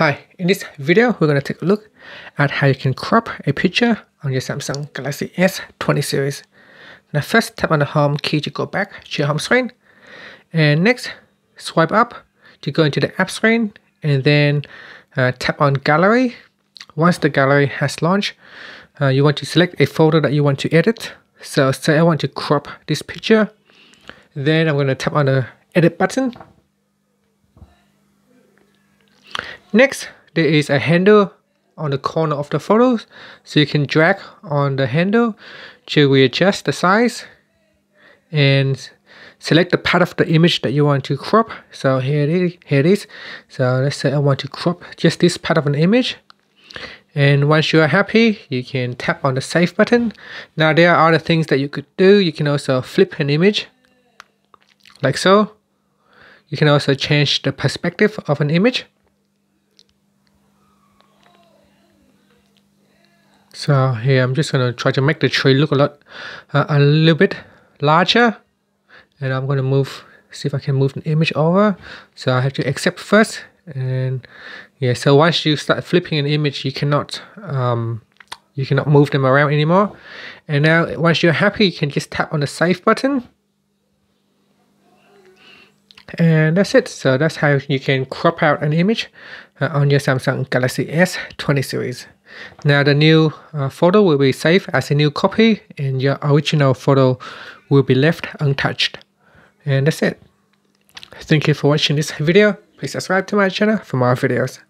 Hi, in this video we're going to take a look at how you can crop a picture on your Samsung Galaxy S20 series. Now first tap on the home key to go back to your home screen and next swipe up to go into the app screen and then uh, tap on gallery. Once the gallery has launched uh, you want to select a folder that you want to edit. So say I want to crop this picture then I'm going to tap on the edit button Next, there is a handle on the corner of the photos, so you can drag on the handle to readjust the size and select the part of the image that you want to crop. So here it is. Here it is. So let's say I want to crop just this part of an image. And once you are happy, you can tap on the save button. Now there are other things that you could do. You can also flip an image like so. You can also change the perspective of an image. So here I'm just gonna try to make the tree look a lot, uh, a little bit larger. And I'm gonna move, see if I can move the image over. So I have to accept first. And yeah, so once you start flipping an image, you cannot, um, you cannot move them around anymore. And now once you're happy, you can just tap on the save button. And that's it. So that's how you can crop out an image uh, on your Samsung Galaxy S20 series. Now the new uh, photo will be saved as a new copy and your original photo will be left untouched. And that's it. Thank you for watching this video. Please subscribe to my channel for more videos.